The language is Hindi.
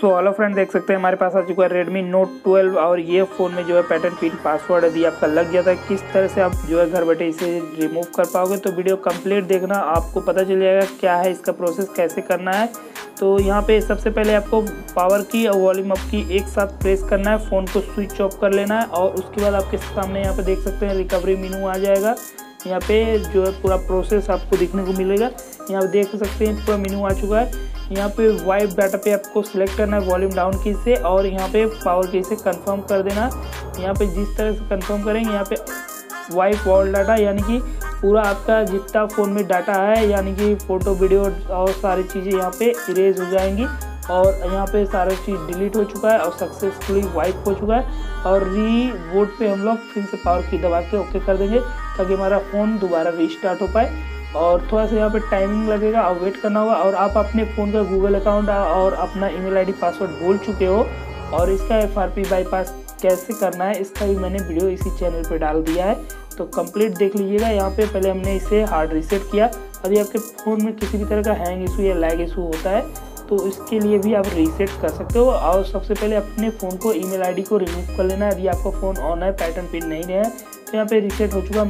सो हेलो फ्रेंड देख सकते हैं, हमारे पास आ चुका है रेडमी नोट 12 और ये फ़ोन में जो है पैटर्न पिन पासवर्ड यदि आपका लग गया था, किस तरह से आप जो है घर बैठे इसे रिमूव कर पाओगे? तो वीडियो कंप्लीट देखना, आपको पता चल जाएगा क्या है इसका प्रोसेस कैसे करना है। तो यहाँ पे सबसे पहले आपको पावर की और वॉल्यूम अप की एक साथ प्रेस करना है फ़ोन को स्विच ऑफ़ कर लेना है और उसके बाद आपके सामने यहाँ पे देख सकते हैं रिकवरी मीनू आ जाएगा। यहाँ पे जो है पूरा प्रोसेस आपको देखने को मिलेगा। यहाँ देख सकते हैं पूरा मीनू आ चुका है। यहाँ पे वाइप डाटा पे आपको सिलेक्ट करना है वॉल्यूम डाउन की से, और यहाँ पे पावर की से कंफर्म कर देना। यहाँ पे जिस तरह से कंफर्म करेंगे, यहाँ पे वाइप वॉल डाटा यानी कि पूरा आपका जितना फ़ोन में डाटा है, यानी कि फ़ोटो वीडियो और सारी चीज़ें यहाँ पे इरेज हो जाएँगी, और यहाँ पे सारा चीज़ डिलीट हो चुका है और सक्सेसफुली वाइप हो चुका है, और री बोर्ड पे हम लोग फिर से पावर की दबा के ओके कर देंगे, ताकि हमारा फ़ोन दोबारा रीस्टार्ट हो पाए। और थोड़ा सा यहाँ पे टाइमिंग लगेगा और वेट करना होगा और आप अपने फ़ोन का गूगल अकाउंट और अपना ईमेल आईडी पासवर्ड भूल चुके हो और इसका एफ़ आर पी बाईपास कैसे करना है, इसका भी मैंने वीडियो इसी चैनल पे डाल दिया है। तो कंप्लीट देख लीजिएगा, यहाँ पे पहले हमने इसे हार्ड रिसेट किया। यदि आपके फ़ोन में किसी भी तरह का हैंग इशू या लैग इशू होता है तो इसके लिए भी आप रीसेट कर सकते हो। और सबसे पहले अपने फ़ोन को ईमेल आईडी को रिमूव कर लेना है। यदि आपका फ़ोन ऑन है पैटर्न पिन नहीं है तो यहाँ पे रीसेट हो चुका